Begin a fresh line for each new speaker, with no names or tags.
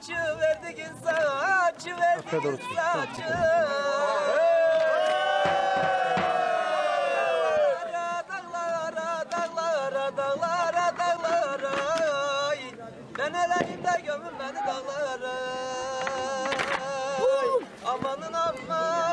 saçı verdik saçı
Arkaya
verdik
çek.
saçı. Dağlara, Ben eleyim de gömün beni dağlara. Amanın aman.